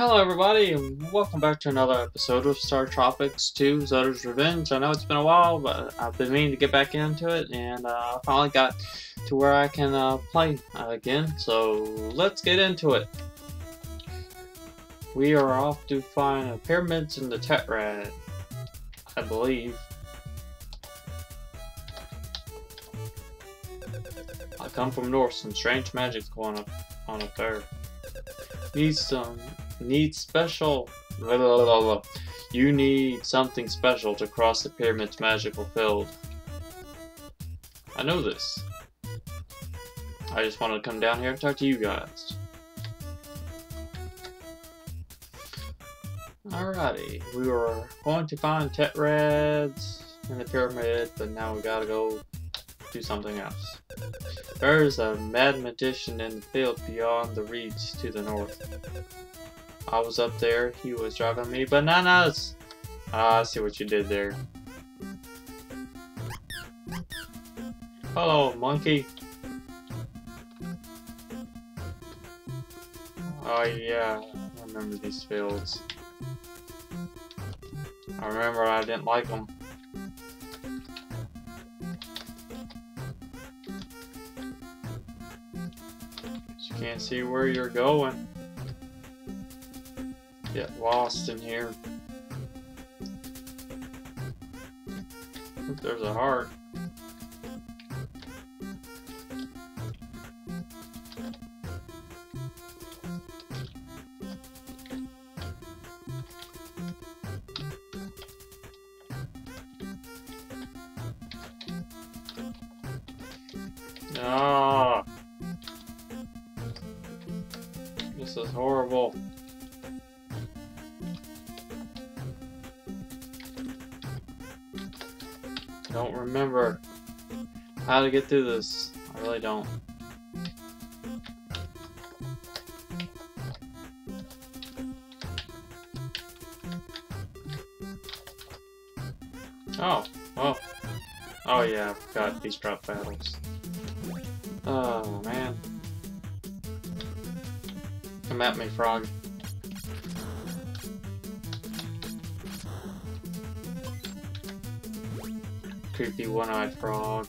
Hello everybody and welcome back to another episode of StarTropics 2 Zoda's Revenge. I know it's been a while, but I've been meaning to get back into it and uh, I finally got to where I can uh, play again, so let's get into it. We are off to find the pyramids in the Tetrad, I believe. I come from north, some strange magic's going on, on up there. Need some need special blah, blah, blah, You need something special to cross the pyramid's magical field. I know this. I just wanted to come down here and talk to you guys. Alrighty, we were going to find Tetrads in the pyramid, but now we gotta go do something else. There is a mad magician in the field beyond the reeds to the north. I was up there, he was driving me bananas! Ah, I see what you did there. Hello, monkey. Oh yeah, I remember these fields. I remember I didn't like them. You can't see where you're going. Get lost in here. There's a heart. Ah. This is horrible. Remember how to get through this. I really don't. Oh, well. Oh yeah, I've got these drop battles. Oh man. Come at me, frog. Creepy one-eyed frog.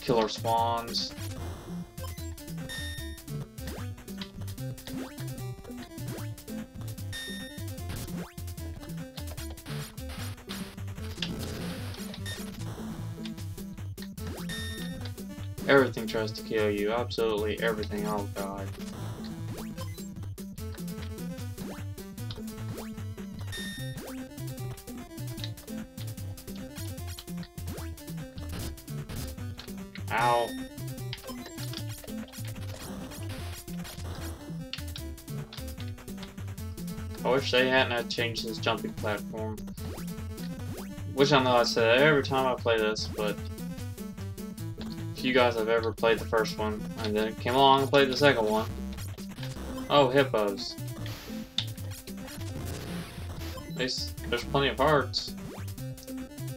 Killer swans. Everything tries to kill you. Absolutely everything. Oh god. They hadn't changed this jumping platform. Which I know I say every time I play this, but if you guys have ever played the first one and then came along and played the second one. Oh, hippos. Least there's plenty of hearts.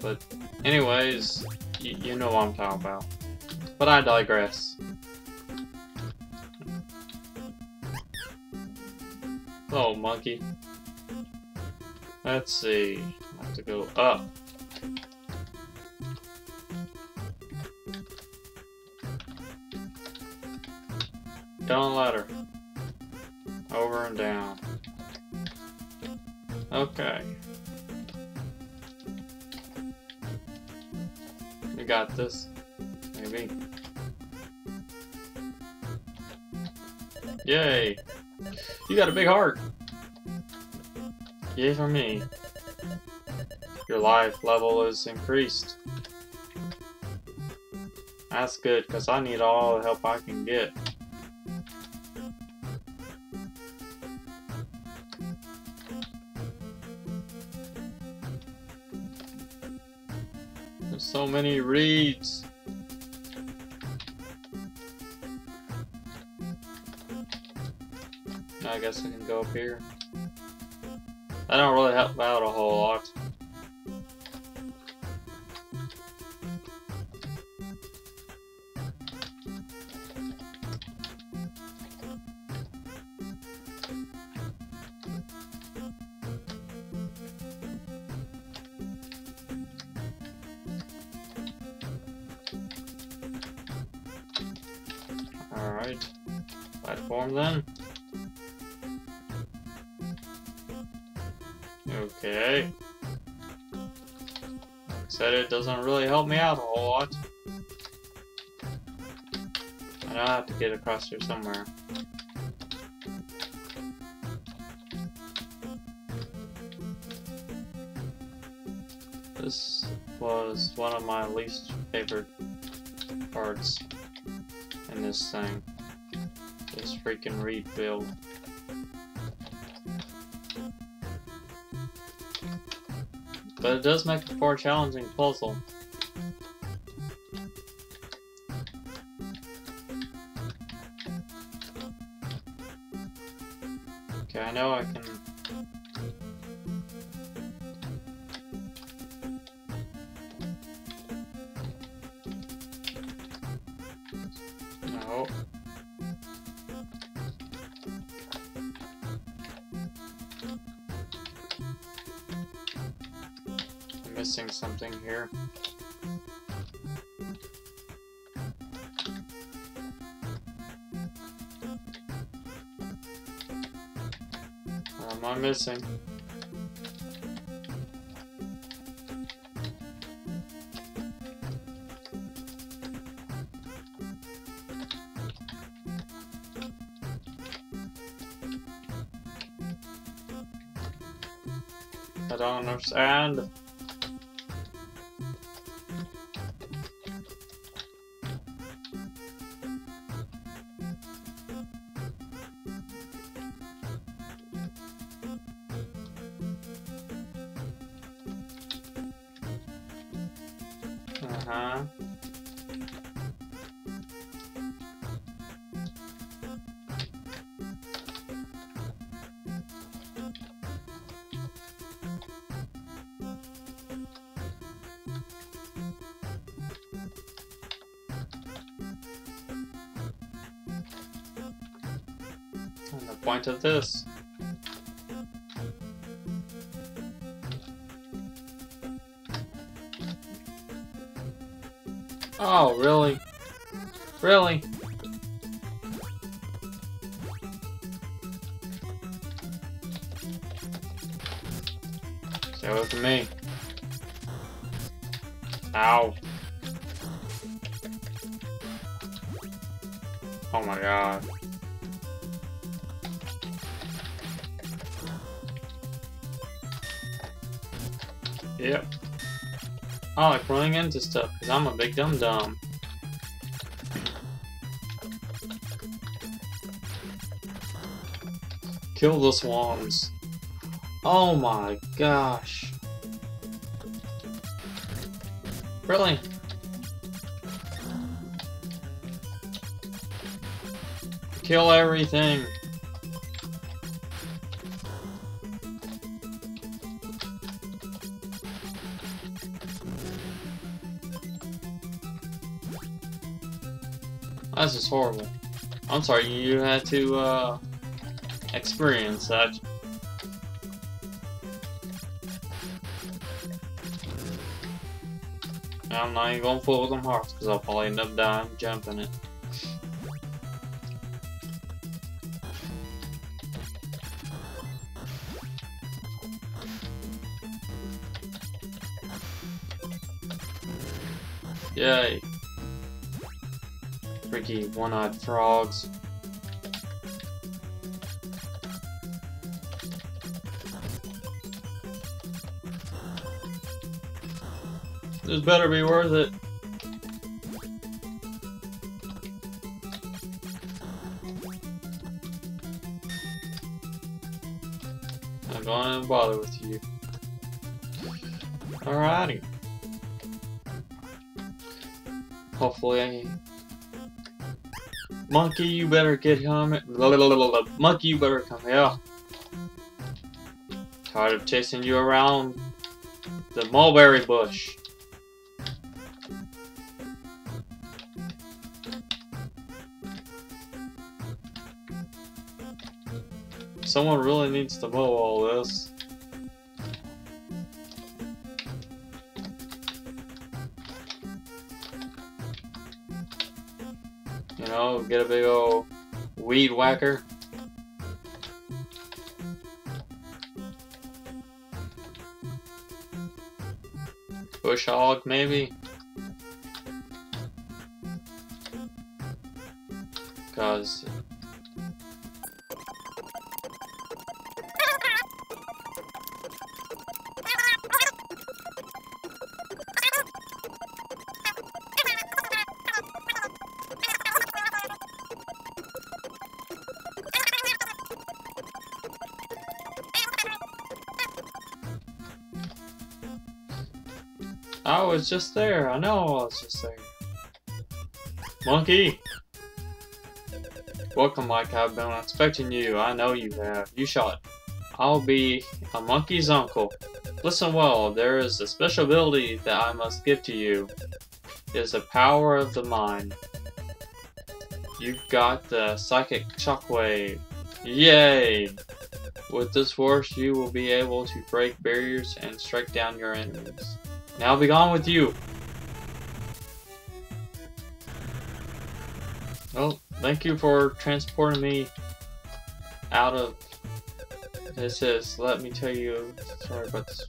But anyways, you know what I'm talking about. But I digress. Oh, monkey. Let's see. I have to go up. Down ladder. Over and down. Okay. We got this. Maybe. Yay! You got a big heart! Yay for me. Your life level is increased. That's good, because I need all the help I can get. There's so many reeds. I guess I can go up here. That don't really help out a whole lot. This was one of my least favorite parts in this thing. This freaking rebuild. But it does make for a challenging puzzle. Okay, I know I can... am I missing? I don't understand. Point of this. Oh, really? Really? Stay away from me. Ow. Oh my god. Yep. I like running into stuff because I'm a big dum dum. Kill the swans. Oh my gosh. Really? Kill everything. That's just horrible. I'm sorry you had to uh, experience that. I'm not even going full with them hearts because I'll probably end up dying jumping it. Yay. One-eyed frogs. This better be worth it. I'm going to bother with you. Alrighty. Hopefully I Monkey, you better get him. Monkey, you better come here. Tired of chasing you around the mulberry bush. Someone really needs to mow all this. Get a big old weed whacker. Bush hog, maybe? Cause just there. I know I was just there. Monkey! Welcome, Mike. I've been expecting you. I know you have. You shot. I'll be a monkey's uncle. Listen well, there is a special ability that I must give to you. It is the power of the mind. You've got the psychic shockwave. Yay! With this force, you will be able to break barriers and strike down your enemies. Now be gone with you! Well, thank you for transporting me out of this is, let me tell you, sorry about this.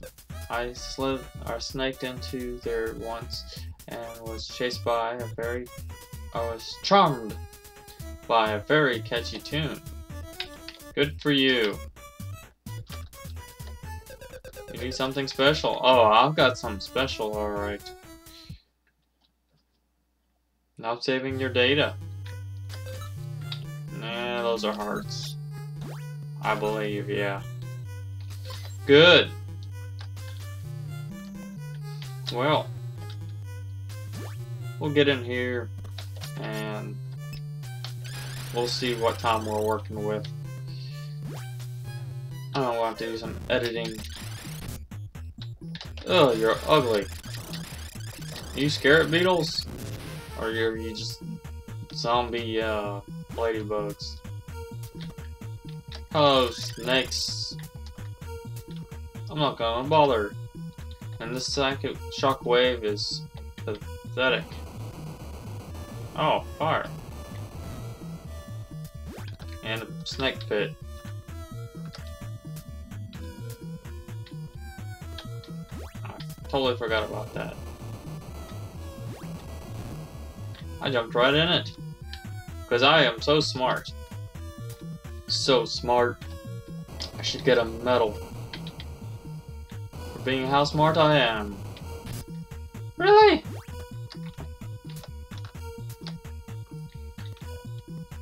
I slid or snaked into there once and was chased by a very, I was charmed by a very catchy tune. Good for you. Need something special. Oh, I've got something special, alright. Not saving your data. Nah, those are hearts. I believe, yeah. Good. Well, we'll get in here and we'll see what time we're working with. I don't know, to do some editing Oh, you're ugly. Are you scared beetles? Or are you just zombie uh, ladybugs? Hello, snakes. I'm not gonna bother. And this psychic shockwave is pathetic. Oh, fire. And a snake pit. Totally forgot about that. I jumped right in it. Because I am so smart. So smart. I should get a medal. For being how smart I am. Really?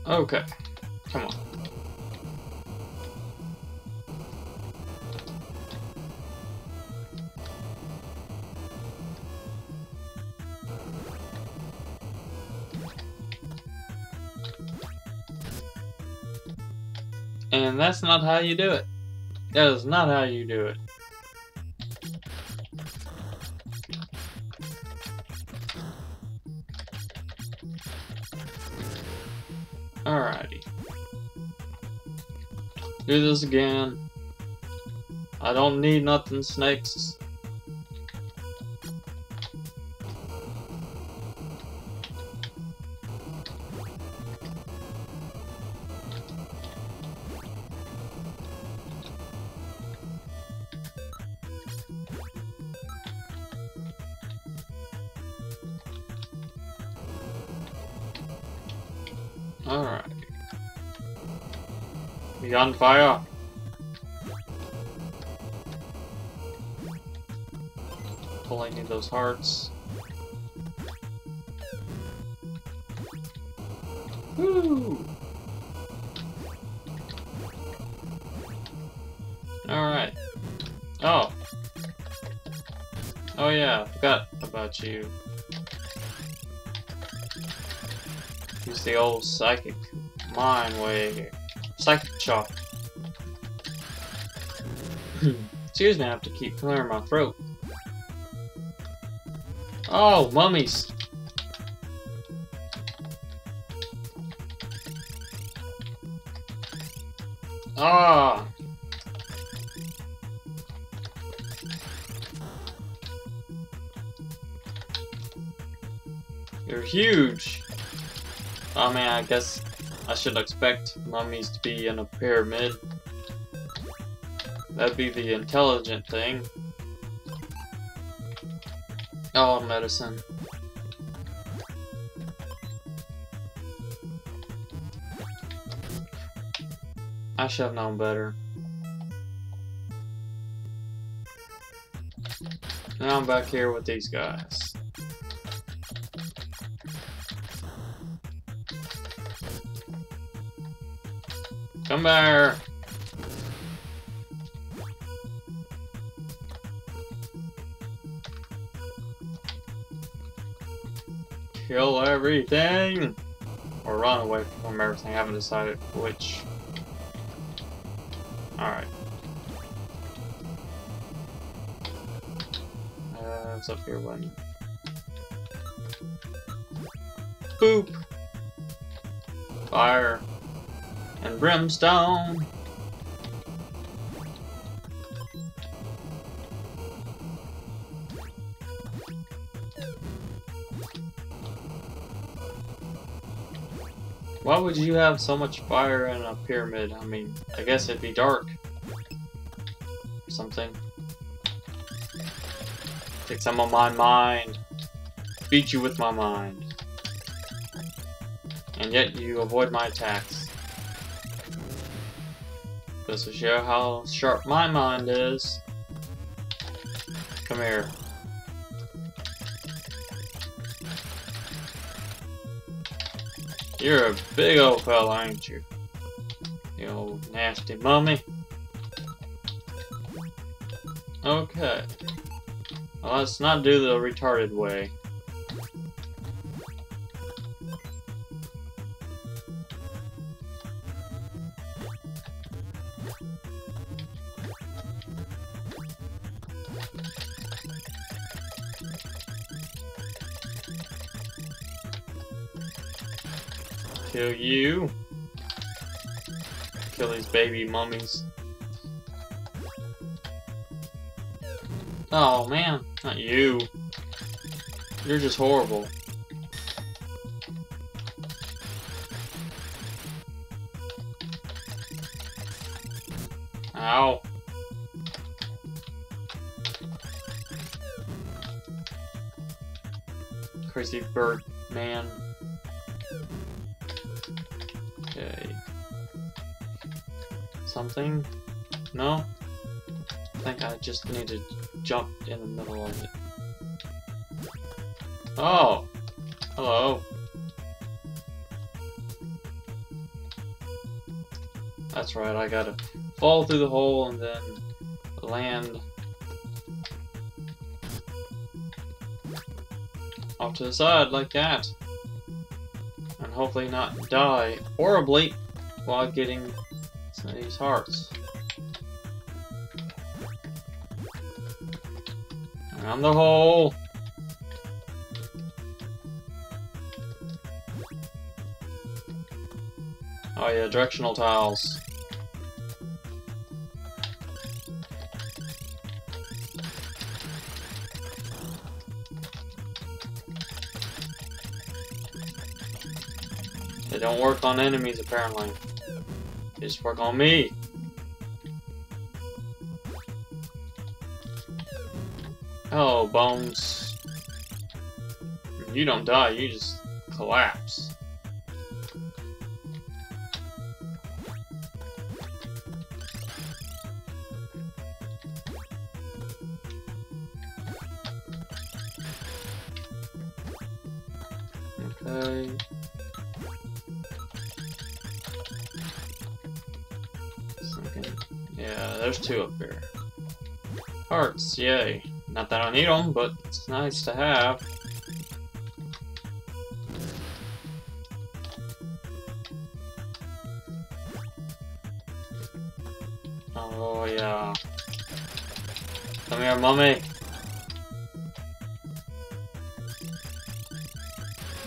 Okay. Come on. And that's not how you do it. That is not how you do it. Alrighty. Do this again. I don't need nothing snakes. Alright. We on fire. Pulling in those hearts. Woo! Alright. Oh. Oh yeah, forgot about you. The old psychic mind way. Psychic shock. Excuse me, I have to keep clearing my throat. Oh, mummies! Ah! You're huge! I mean, I guess I should expect mummies to be in a pyramid. That'd be the intelligent thing. Oh, medicine. I should have known better. Now I'm back here with these guys. Come here! Kill everything! Or run away from everything, I haven't decided which. Alright. Uh, what's up here, buddy? Boop! Fire! Brimstone! Why would you have so much fire in a pyramid? I mean, I guess it'd be dark. Or something. Take some of my mind. Beat you with my mind. And yet you avoid my attacks. This will show how sharp my mind is. Come here. You're a big old fella, ain't you? You old nasty mummy. Okay. Well, let's not do the retarded way. Baby mummies. Oh man, not you. You're just horrible. Ow. Crazy bird man. Something? No? I think I just need to jump in the middle of it. Oh! Hello. That's right, I gotta fall through the hole and then land off to the side like that. And hopefully not die horribly while getting these hearts. Around the hole! Oh yeah, directional tiles. They don't work on enemies, apparently. Just work on me. Oh, Bones. You don't die, you just collapse. Something. Yeah, there's two up here. Hearts, yay. Not that I need them, but it's nice to have. Oh, yeah. Come here, mummy.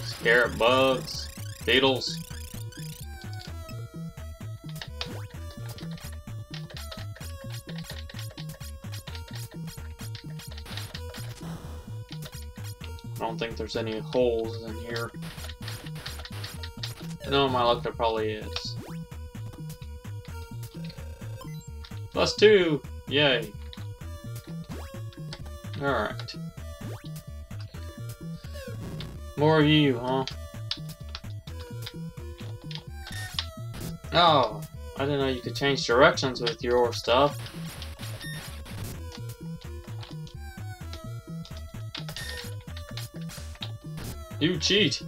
Scarab bugs, beetles. There's any holes in here. No, my luck there probably is. Plus two! Yay. Alright. More of you, huh? Oh, I didn't know you could change directions with your stuff. You cheat!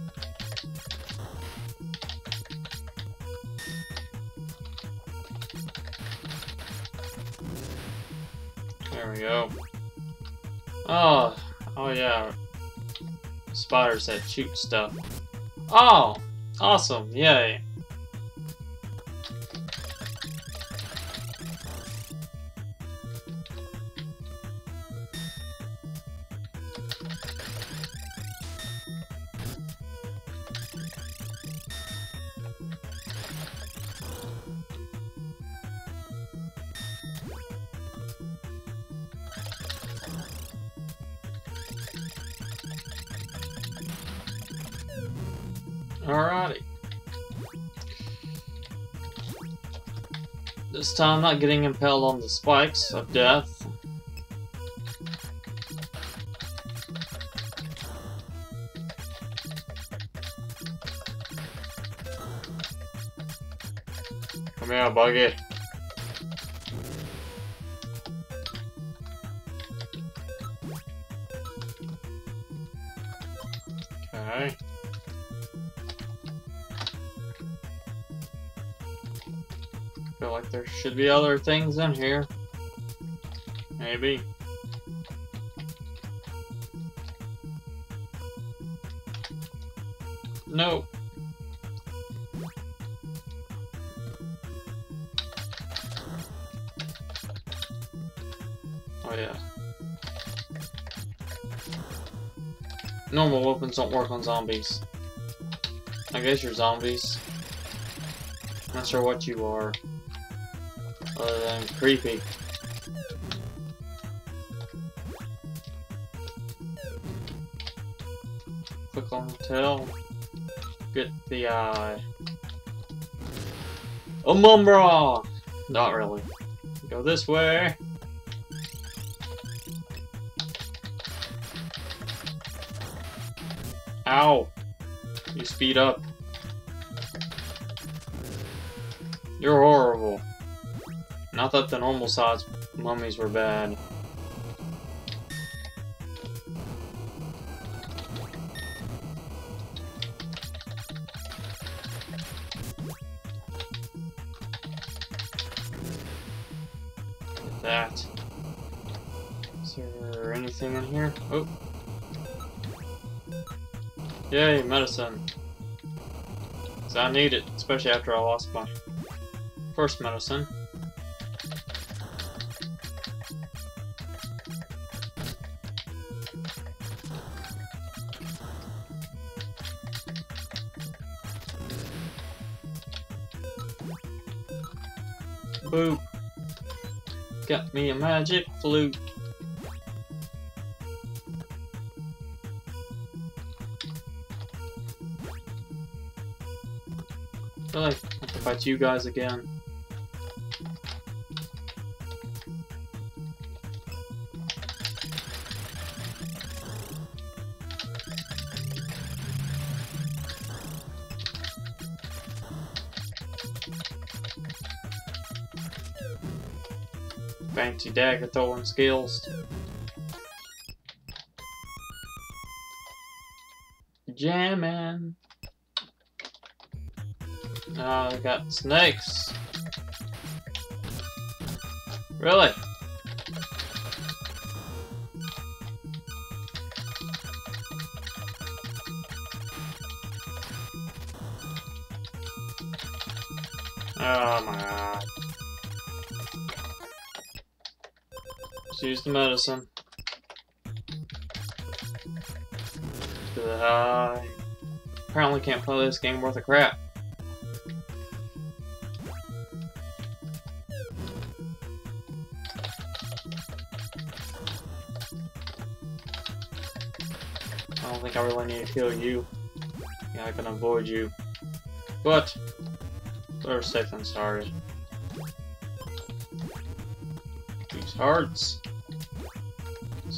There we go. Oh, oh yeah. Spiders that shoot stuff. Oh, awesome, yay. Alrighty. This time not getting impaled on the spikes of death. Come here, buggy. Should be other things in here. Maybe. Nope. Oh yeah. Normal weapons don't work on zombies. I guess you're zombies. Not sure what you are. Other than um, creepy. Click on the tail. Get the uh, eye. A Mumbra! Not really. Go this way. Ow! You speed up. You're horrible. Not that the normal size mummies were bad. That. Is there anything in here? Oh. Yay, medicine. So I need it, especially after I lost my first medicine. Me a magic flute. Really? I have to fight you guys again. Fancy dagger throwing skills. Jamming. Oh, I got snakes. Really? Use the medicine. Uh, apparently can't play this game worth a crap. I don't think I really need to kill you. Yeah, I can avoid you. But they're safe and sorry. These hearts.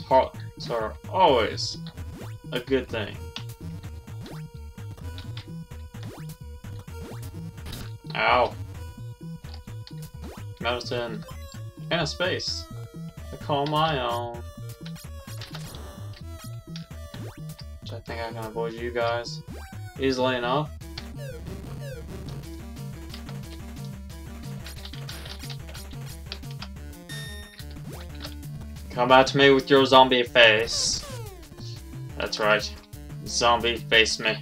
Hearts are always a good thing. Ow. Mountain. And a space. I call my own. Which I think I can avoid you guys easily enough. Come at me with your zombie face. That's right. Zombie face me.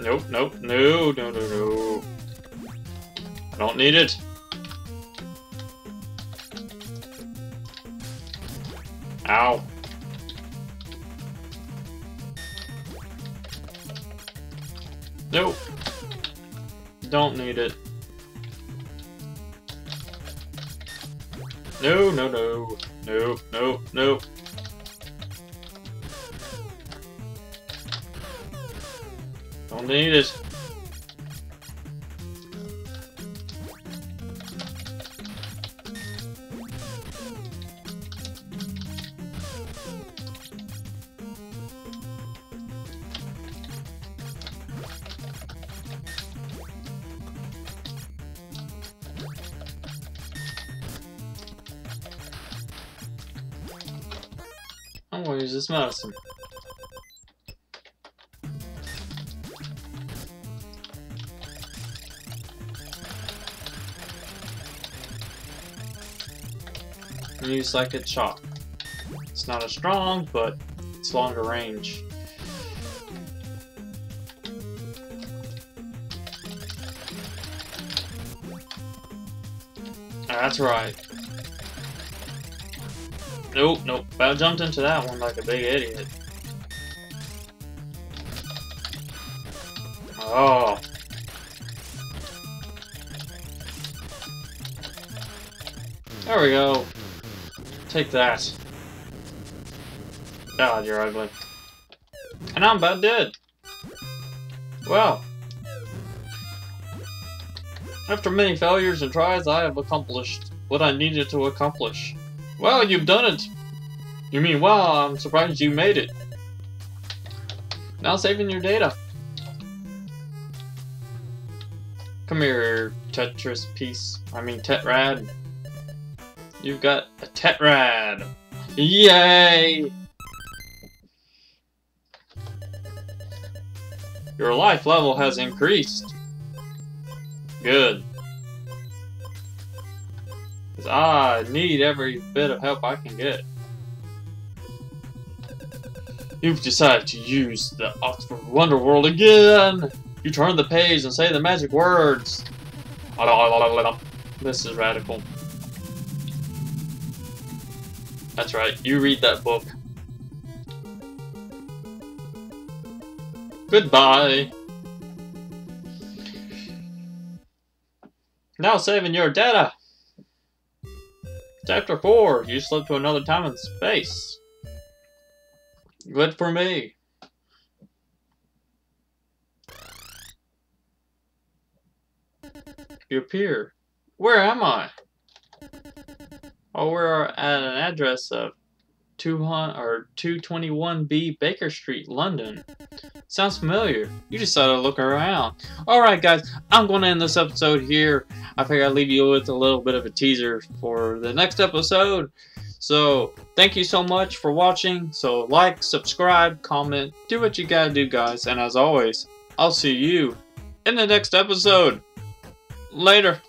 Nope, nope, no, no, no, no. I don't need it. I'm gonna use this medicine. Use like a shock. It's not as strong, but it's longer range. That's right. Nope, nope. I jumped into that one like a big idiot. Oh. There we go. Take that. God, you're ugly. And I'm about dead. Well. After many failures and tries, I have accomplished what I needed to accomplish. Well, you've done it! You mean, wow, I'm surprised you made it. Now saving your data. Come here, Tetris piece. I mean, Tetrad. You've got a Tetrad. Yay! Your life level has increased. Good. Because I need every bit of help I can get. You've decided to use the Oxford Wonderworld again! You turn the page and say the magic words! This is radical. That's right, you read that book. Goodbye! Now saving your data! Chapter 4, you slip to another time and space. Good for me. You appear. Where am I? Oh, we're at an address of 200 or 221B Baker Street, London. Sounds familiar. You just decided to look around. Alright guys, I'm going to end this episode here. I figure I'd leave you with a little bit of a teaser for the next episode. So, thank you so much for watching. So, like, subscribe, comment, do what you gotta do guys. And as always, I'll see you in the next episode. Later.